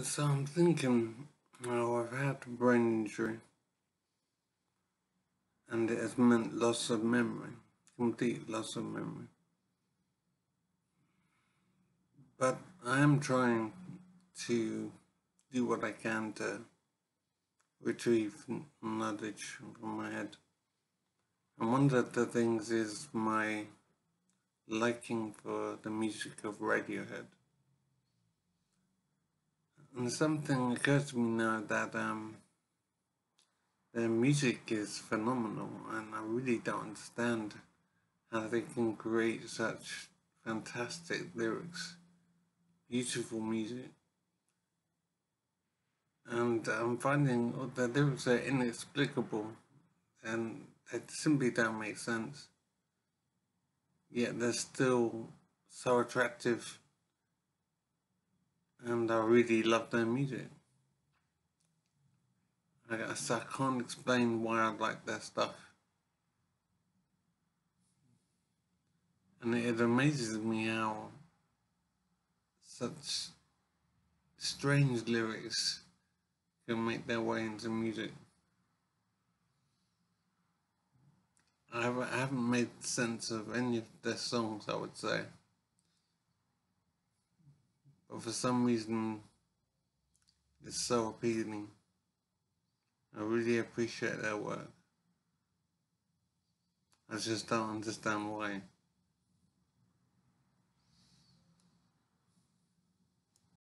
So I'm thinking, oh, I've had a brain injury, and it has meant loss of memory, complete loss of memory. But I am trying to do what I can to retrieve knowledge from my head. And one of the things is my liking for the music of Radiohead. And something occurs to me now that um, their music is phenomenal, and I really don't understand how they can create such fantastic lyrics, beautiful music. And I'm finding the lyrics are inexplicable and it simply don't make sense. Yet they're still so attractive and I really love their music. I, guess I can't explain why I like their stuff. And it amazes me how such strange lyrics can make their way into music. I haven't made sense of any of their songs, I would say. But for some reason, it's so appealing. I really appreciate their work. I just don't understand why.